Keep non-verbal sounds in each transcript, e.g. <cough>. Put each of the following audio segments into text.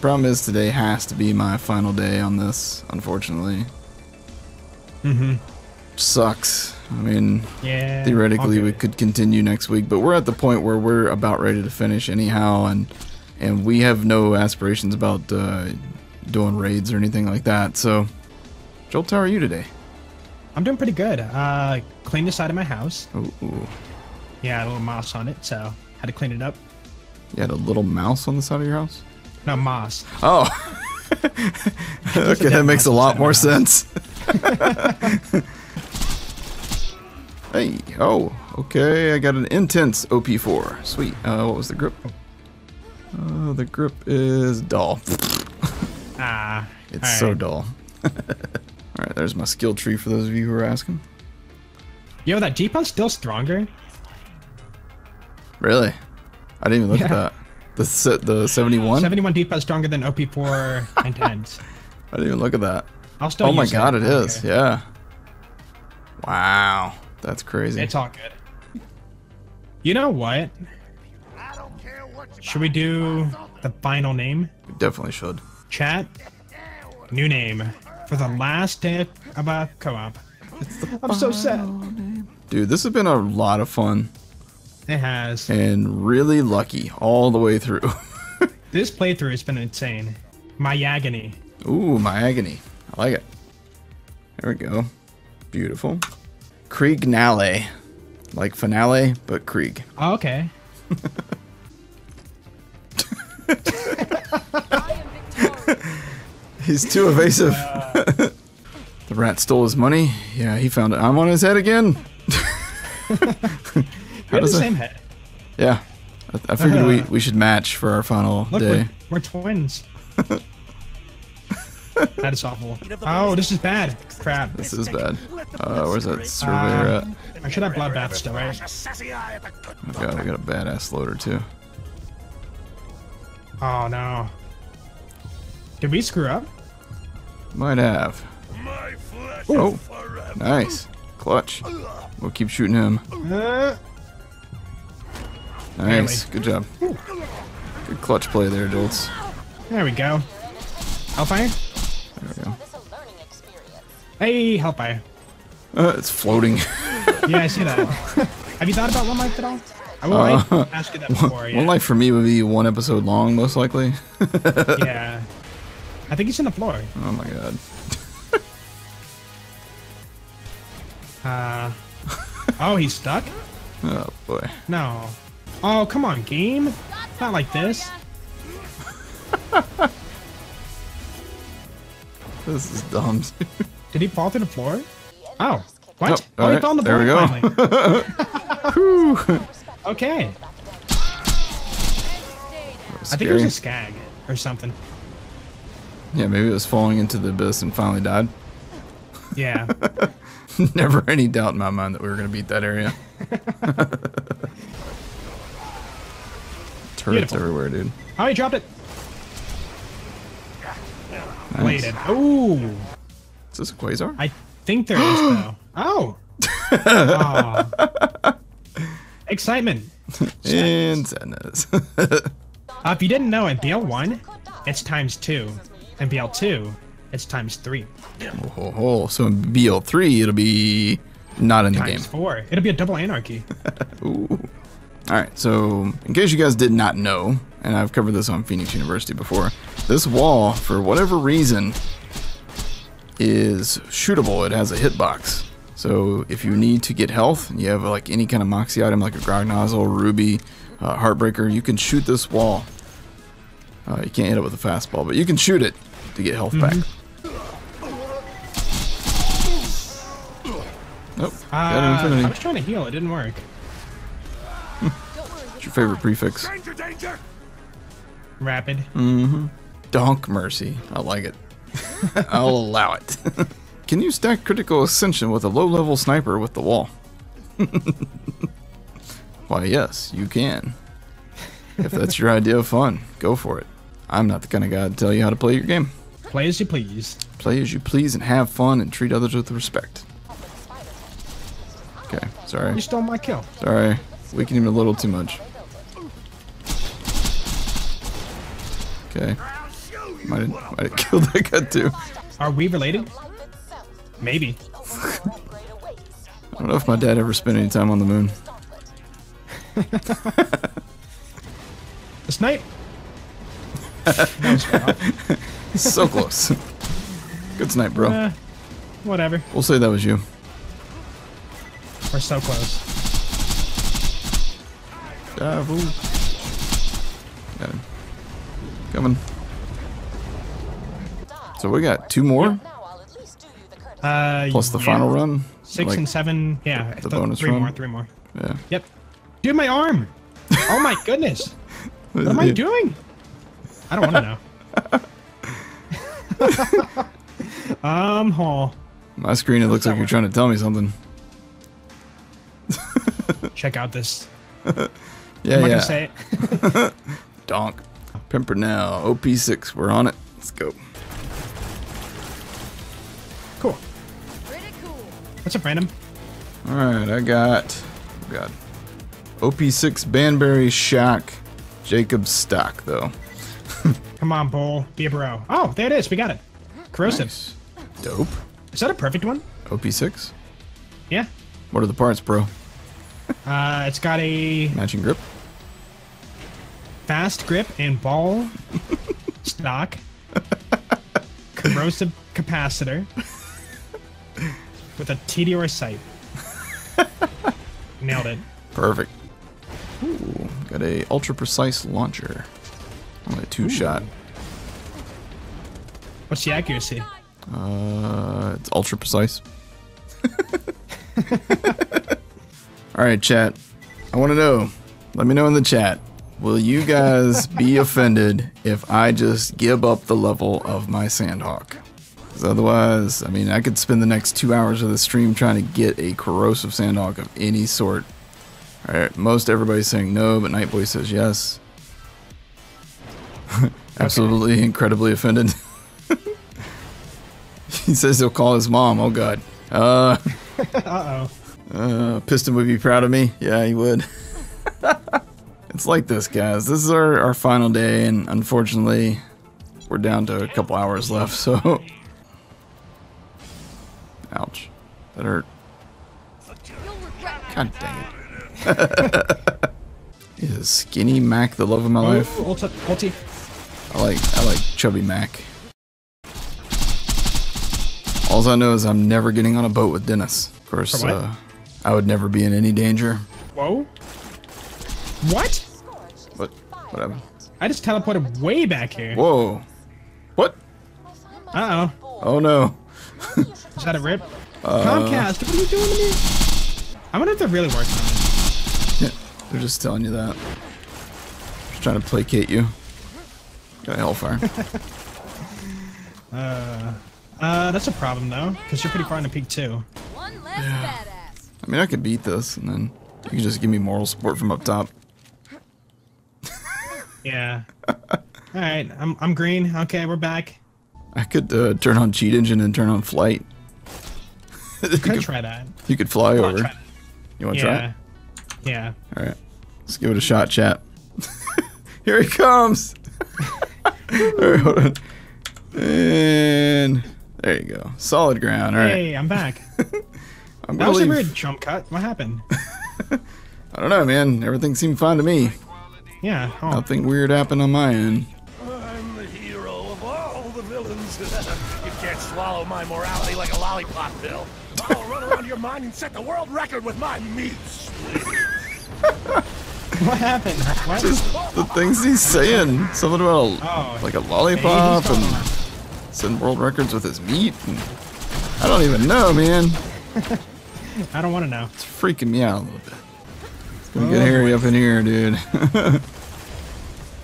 Problem is today has to be my final day on this, unfortunately. Mm-hmm. Sucks. I mean, Yeah. theoretically all we could continue next week, but we're at the point where we're about ready to finish anyhow, and and we have no aspirations about uh, doing raids or anything like that. So, Joltz, how are you today? I'm doing pretty good. Uh, cleaned the side of my house. Ooh. Yeah, a little mouse on it, so had to clean it up. you had a little mouse on the side of your house. No moss. Oh, <laughs> okay, that makes a lot more sense. <laughs> hey, oh, okay, I got an intense OP4. Sweet. Uh, what was the grip? Uh, the grip is dull. <laughs> Ah. It's all so dull. All right, there's my skill tree for those of you who are asking. Yo, that D-pad still stronger. Really? I didn't even look at that. The the 71? 71 D-pad stronger than OP4 intense. <laughs> I didn't even look at that. I'll still Oh my god, it I don't is. Yeah. Wow. That's crazy. It's all good. You know what? Should we do the final name? We definitely should. Chat. New name for the last day of a co-op. I'm so sad. Dude, this has been a lot of fun It has. and really lucky all the way through. <laughs> This playthrough has been insane. My agony. Ooh, my agony. I like it. There we go. Beautiful. Krieg Nale. Like finale, but Krieg. Oh, okay. <laughs> He's too evasive. Uh. <laughs> the rat stole his money. Yeah, he found it. I'm on his head again. We How have the does that? same head. Yeah. I, I figured we, <laughs> we should match for our final Look, day. we're, we're twins. <laughs> that is awful. Oh, this is bad. Crap. This is bad. Uh, where's that surveyor Uh, at? I should have bloodbath still, right? Oh god, I got a badass loader too. Oh no. Did we screw up? Might have. Oh, nice. Clutch. We'll keep shooting him. Uh, Nice. Good job. Good clutch play there, Joltz. there we go. Hellfire? There we go. Hey, Hellfire. Uh, it's floating. <laughs> Yeah, I see that. <laughs> have you thought about One Life at all? I will Uh, ask you that before, yeah. One life for me would be one episode long, most likely. <laughs> Yeah. I think he's in the floor. Oh my god. Uh. Oh, he's stuck? Oh boy. No. Oh, come on, game. Not like this. <laughs> This is dumb. Did he fall through the floor? Oh. oh what? Oh, Oh, he alright, fell on the floor. there floor we go. <laughs> okay. I think it was a skag or something. Yeah, maybe it was falling into the abyss and finally died. Yeah. <laughs> Never any doubt in my mind that we were gonna beat that area. Turrets Beautiful. everywhere, dude. oh, he dropped it. Nice. Bladed. Ooh. Is this a quasar? I think there is though. <gasps> Oh. <laughs> Aw. Excitement. And sadness. <laughs> Uh, if you didn't know, in BL1, <laughs> it's times two. In BL2, it's times three. oh, ho, ho. So in BL3, it'll be not in the game. Times four. It'll be a double anarchy. Ooh. All right, so in case you guys did not know, and I've covered this on Phoenix University before, this wall, for whatever reason, is shootable. It has a hitbox. So if you need to get health, and you have like any kind of moxie item like a Grog Nozzle, Ruby, uh, Heartbreaker, you can shoot this wall. Uh, you can't hit it with a fastball, but you can shoot it to get health back. Nope. Uh, I was trying to heal. It didn't work. What's your favorite prefix? Rapid. Mm-hmm. Donk Mercy. I like it. <laughs> I'll allow it. <laughs> Can you stack critical ascension with a low level sniper with the wall? <laughs> Why, yes, you can. If that's your idea of fun, go for it. I'm not the kind of guy to tell you how to play your game. Play as you please. Play as you please and have fun and treat others with respect. Okay, sorry. You stole my kill. Sorry. Weakened him a little too much. Okay. Might have, might have <laughs> killed that guy too. Are we related? Maybe. I don't know if my dad ever spent any time on the moon. <laughs> The snipe. <laughs> that was far off. So close. Good snipe, bro. Uh, whatever. We'll say that was you. We're so close. Davu. Coming. So we got two more Uh, plus the yeah. final run. Six Like, and seven. Yeah. the th- bonus three run? more. Three more. Yeah. Yep. Dude, my arm. Oh my goodness. <laughs> What am I doing? I don't want to know. um, Hall. My screen, it looks like you're trying to tell me something. Check out this. <laughs> Yeah, I'm not yeah. gonna say it. <laughs> Donk. Pimpernel. OP6. We're on it. Let's go. Cool. What's up, random? All right, I got, oh God, OP6 Banbury Shack, Jacob Stock though. <laughs> Come on, Bull. Be a bro. Oh, there it is. We got it. Corrosive. Nice. Dope. Is that a perfect one? OP6. Yeah. What are the parts, bro? Uh, it's got a Matching grip. Fast grip and ball stock, corrosive capacitor with a TDR sight. Nailed it. Perfect. Ooh, got a ultra precise launcher. Only a two shot. What's the accuracy? Uh, it's ultra precise. <laughs> All right, chat. I want to know. Let me know in the chat. Will you guys be <laughs> offended if I just give up the level of my Sandhawk? 'Cause otherwise, I mean, I could spend the next two hours of the stream trying to get a corrosive Sandhawk of any sort. All right, most everybody's saying no, but Nightboy says yes. <laughs> Absolutely, incredibly offended. <laughs> he says he'll call his mom. Oh God. Uh, Uh oh. uh, Piston would be proud of me. Yeah, he would. It's like this, guys. This is our, our final day, and unfortunately, we're down to a couple hours left. So, ouch, that hurt. God dang it. <laughs> Is Skinny Mac the love of my life? Oh. I like I like chubby Mac. All I know is I'm never getting on a boat with Dennis. Of course, uh, I would never be in any danger. Whoa. What? What? Whatever. I just teleported way back here. Whoa. What? Uh oh. Oh no. Is that a rip? Comcast, what are you doing to me? I wonder if they're really working on it. Yeah, they're just telling you that. Just trying to placate you. Got a hellfire. <laughs> Uh, uh, that's a problem though, because you're pretty far in the peak too. One less badass. I mean, I could beat this, and then you can just give me moral support from up top. Yeah. All right, I'm I'm green. Okay, we're back. I could uh, turn on cheat engine and turn on flight. <laughs> you, Could could, try that. you could fly on, over. You want to try it? Yeah. Yeah. All right, let's give it a shot, chat. <laughs> Here he comes. <laughs> All right, hold on. And there you go, solid ground. All right, Hey, I'm back. I'm That was a weird jump cut. What happened? I don't know, man. Everything seemed fine to me. Yeah. Oh. Nothing weird happened on my end. I'm the hero of all the villains. <laughs> you can't swallow my morality like a lollipop pill. I'll run around your mind and set the world record with my meat. <laughs> What happened? What? The things he's saying, something about Oh. like a lollipop and going setting world records with his meat. And I don't even know, man. <laughs> I don't want to know. It's freaking me out a little bit. It's gonna Oh, get hairy up in here, dude.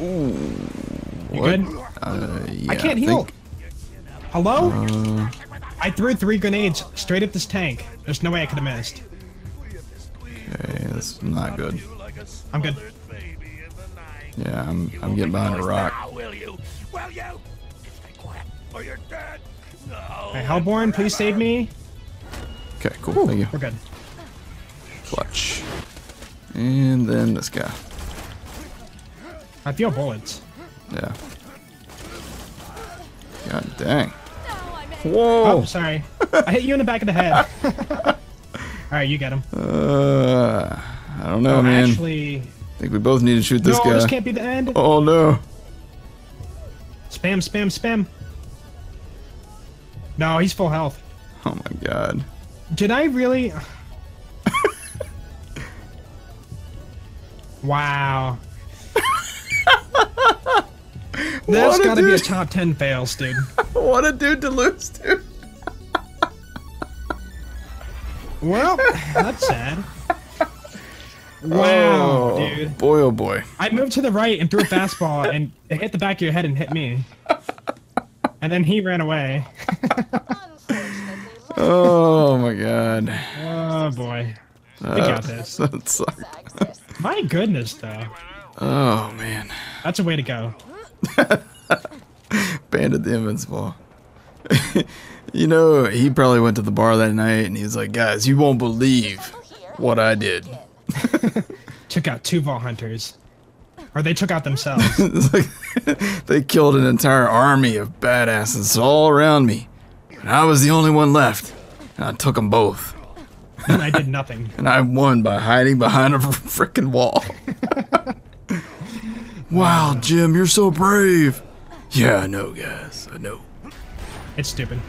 Ooh, <laughs> You what? good? Uh, yeah, I can't heal. think- Hello? Uh, I threw three grenades straight at this tank. There's no way I could have missed. okay, that's not good. I'm good. Yeah, I'm I'm getting behind a rock. Now, will you? Will you? Stay quiet, or you're dead. No. Hey, Hellborn, please save me. Okay, cool. Thank you. We're good. Clutch. And then this guy. I feel bullets. Yeah. God dang. Whoa. Oh, sorry. I hit you in the back of the head. <laughs> All right, you get him. Uh, I don't know, Oh, man. actually, I think we both need to shoot this no, guy. this can't be the end. Oh no. Spam, spam, spam. No, he's full health. Oh my god. Did I really? Wow. <laughs> That's What gotta be a top 10 fails, dude. <laughs> What a dude to lose to. Well, <laughs> that's sad. Oh, wow, Oh, dude. Boy, oh boy. I moved to the right and threw a fastball and it hit the back of your head and hit me. And then he ran away. Oh my god. Oh boy. We got uh, this. <laughs> That sucks. My goodness, though. Oh man. That's a way to go. <laughs> Bandit the Invincible. <laughs> you know, he probably went to the bar that night and he was like, guys, you won't believe what I did. Took out two Vault Hunters. Or they took out themselves. Like they killed an entire army of badasses all around me. And I was the only one left. And I took them both. And I did nothing. <laughs> And I won by hiding behind a <laughs> freaking wall. <laughs> wow, Jim, you're so brave. Yeah, I know, guys. I know. It's stupid.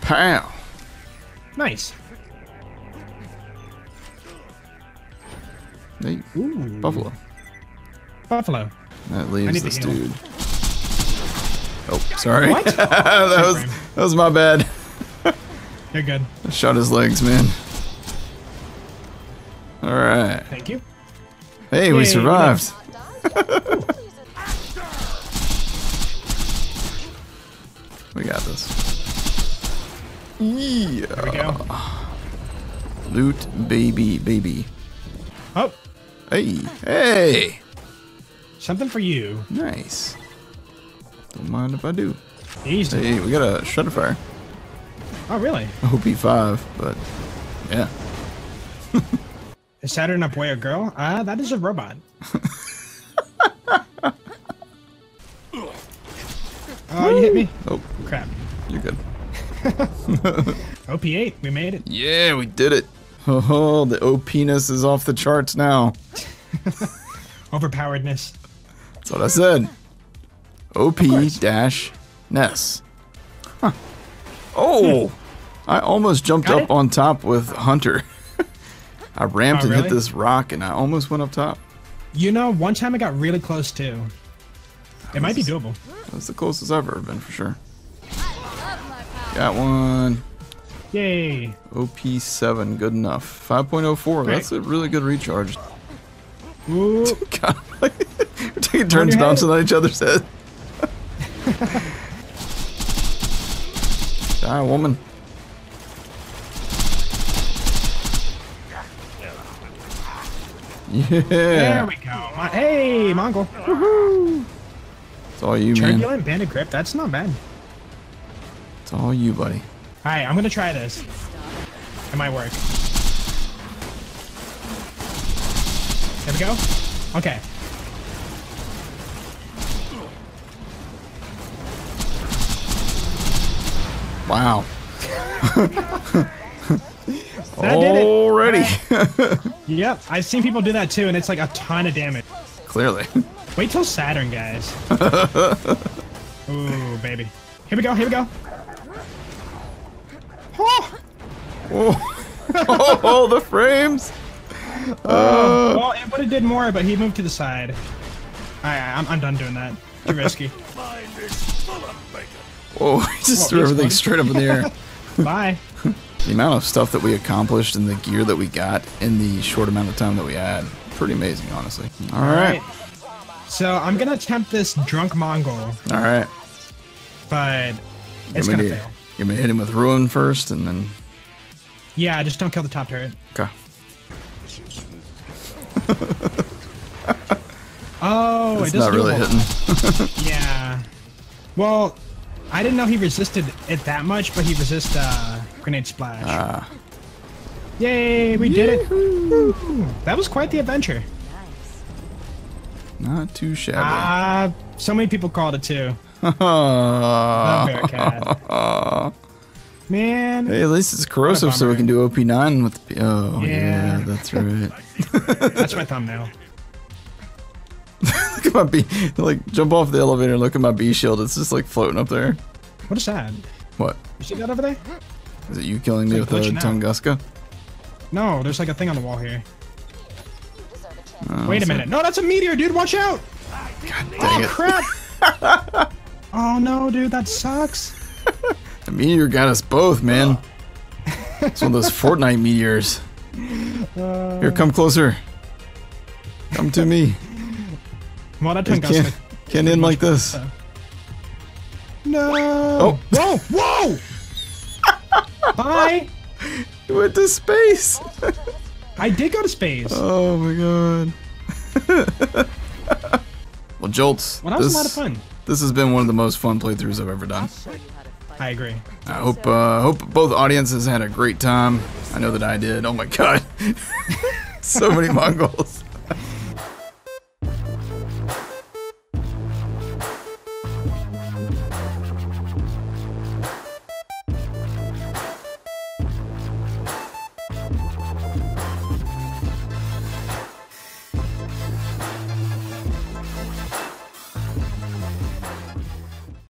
Pow. Nice. Hey, Buffalo. Buffalo. That leaves this dude. Oh, sorry. What? that was that was my bad. You're good. I shot his legs, man. All right. Thank you. Hey, we Yay, survived. <laughs> We got this. Yeah. There we go. Loot, baby, baby. Oh, Hey, hey. something for you. Nice. Don't mind if I do. Easy. Hey, we got a Shutterfire. Oh, really? OP5, but yeah. <laughs> Is Saturn a boy or girl? Ah, that is a robot. <laughs> oh, you hit me. Oh, Crap. you're good. <laughs> OP8, we made it. Yeah, we did it. Oh, the OPness is off the charts now. Overpoweredness. That's what I said. OP dash Ness. Huh. Oh, <laughs> I almost jumped Got up it? on top with Hunter. <laughs> I ramped Oh, and hit this rock, and I almost went up top. You know, one time I got really close too. It might be doable. That's the closest I've ever been for sure. Love my power. Got one. Yay. OP7, good enough. 5.04, Great. that's a really good recharge. <laughs> Ooh. God, we're taking turns bouncing on each other's head. Die, woman. Yeah. There we go. Mon- hey, Mongol. Woohoo. It's all you, man. Turbulent banded grip. That's not bad. It's all you, buddy. All right, I'm gonna try this. It might work. There we go. Okay. Wow. <laughs> That did it. Already. <laughs> Yep, I've seen people do that too, and it's like a ton of damage. Clearly. <laughs> Wait till Saturn, guys. Ooh, baby. Here we go. Here we go. Oh, Oh, oh, the frames. well, uh. it would have did more, but he moved to the side. Alright, I'm, I'm done doing that. Too risky. Whoa, <laughs> he just threw everything fun. straight up in the air. <laughs> Bye. <laughs> The amount of stuff that we accomplished and the gear that we got in the short amount of time that we had, pretty amazing, honestly. All right, So I'm gonna attempt this drunk Mongol, all right. but it's gonna gonna, fail. you're gonna hit him with ruin first, and then Yeah, just don't kill the top turret. okay. Oh, It's it does not really hitting. Yeah. Well, I didn't know he resisted it that much, but he resists uh, grenade splash. Ah, Yay, we did it! Woo. That was quite the adventure. not too shabby. Ah, so many people called it too. <laughs> Ah. Man. Hey, at least it's corrosive, so we can do OP9 with. The, oh yeah. Yeah. that's right. <laughs> That's my thumbnail. Look at my B. Like jump off the elevator. and Look at my B shield. It's just like floating up there. What is that? What? You see that over there? Is it you killing me It's with like a. Tunguska? No, there's like a thing on the wall here. Oh, Wait a minute. No, that's a meteor, dude. Watch out. Dang Oh, it. crap. <laughs> oh, no, dude. That sucks. <laughs> The meteor got us both, man. It's one of those Fortnite meteors. <laughs> Uh, Here, come closer. Come to me. Well, that It Tunguska. can't, can't end like this. No. Oh. Whoa. Whoa. <laughs> Bye. It went to space. <laughs> I did go to space. Oh my god. <laughs> well, Joltz. well, that was this, a lot of fun. This has been one of the most fun playthroughs I've ever done. I agree. I hope uh, hope both audiences had a great time. I know that I did. Oh my god. so many Mongols.